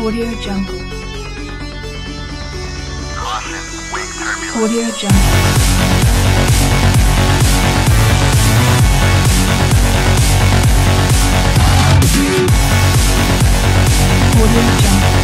Audio Jungle. Caution, wake. Audio Jungle. Audio Jungle.